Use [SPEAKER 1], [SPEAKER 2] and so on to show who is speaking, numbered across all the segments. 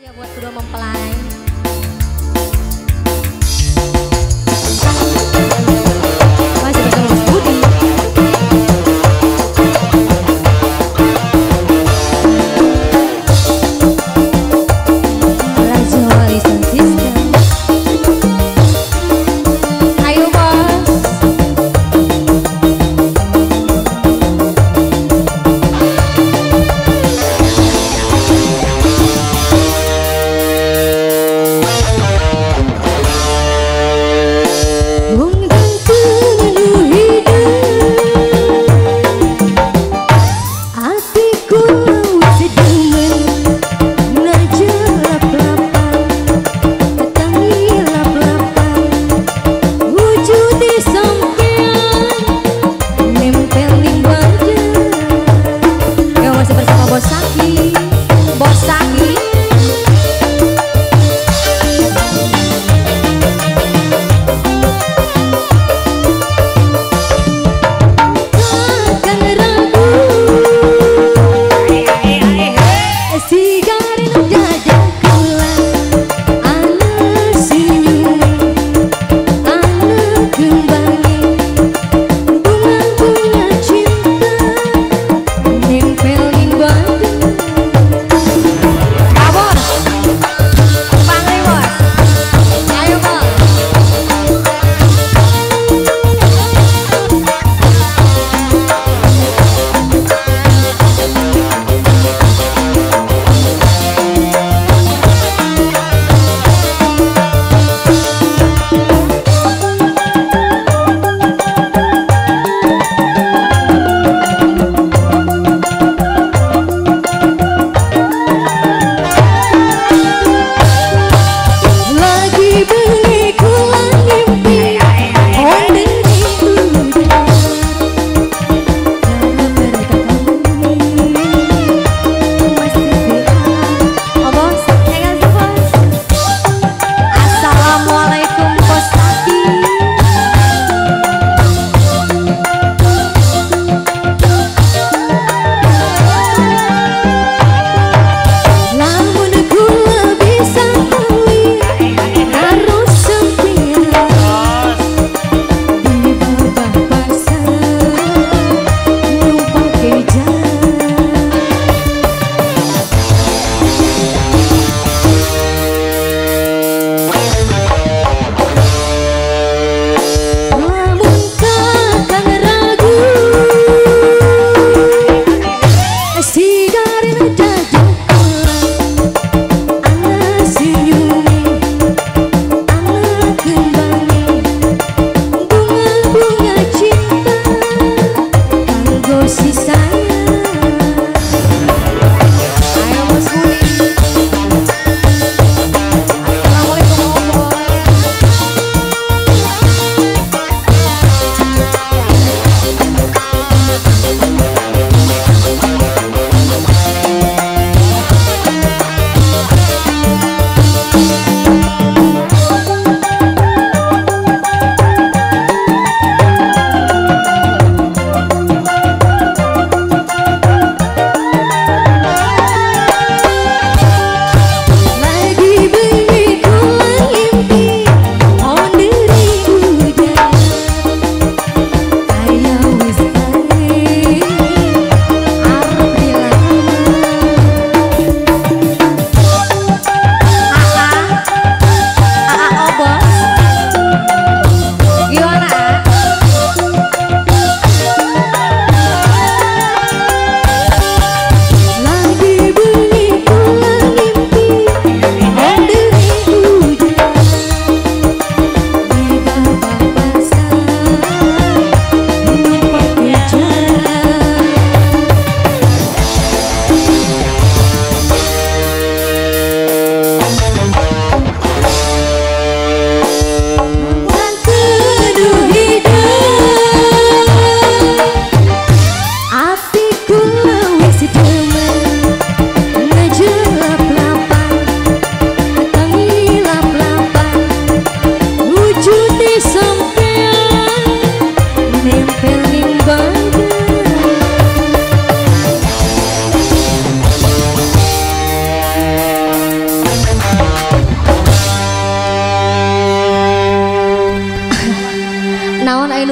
[SPEAKER 1] Ya buat kedua mempelai.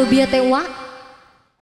[SPEAKER 1] Naon ayo